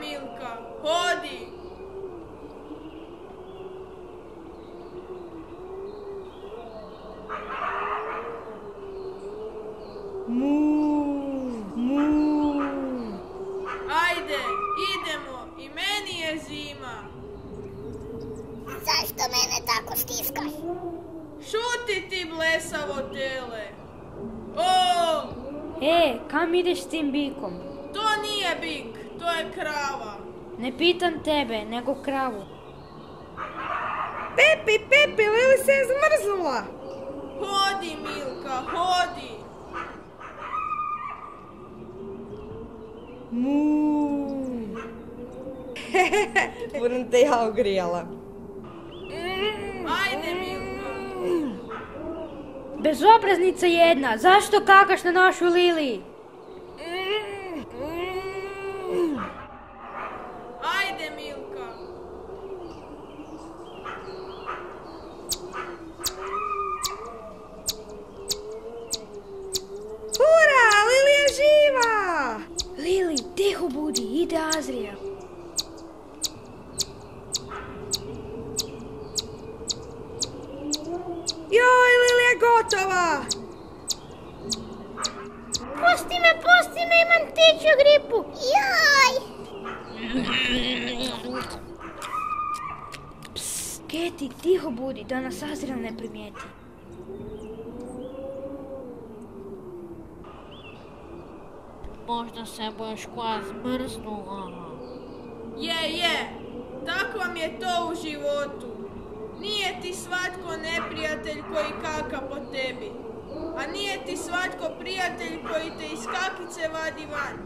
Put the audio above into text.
Milka, hodi! Mu, mu. Ajde, idemo, i meni je zima. Zašto mene tako stiskaš? Šuti ti blesavo tele. O, E, kam ideš s tim bikom? to nije bik, to je krava. Ne pitam tebe, nego kravu. Pepi, Pepi, Lili se je zmrznula. Hodi Milka, hodi. Mu. Budem te ja ogrijala. Ajde Milka. Bezobraznica jedna, zašto kakaš na našu Lili? Ajde Milka. Hura, Lili je živa! Lili, tiho budi, ide Azrija. Joj, Lili je gotova! Pusti me, pusti me, imam tiču gripu. Joj! Keti, tiho budi, da nas ne primijeti. Možda se boš koja zmrznula. Je, je, tako vam je to u životu. Nije ti svatko neprijatelj koji kaka po tebi. A nije ti svatko prijatelj koji te iz kakice vadi van.